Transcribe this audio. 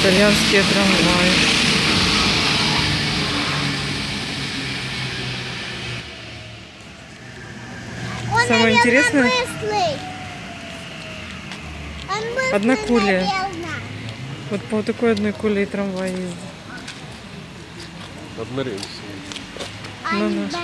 Итальянские трамваи. Он, Самое наверное, интересное- быстрый. Он быстрый, Одна куля. наверное. Вот по такой одной куле и трамвай ездит. Однорельсовый. Ну да.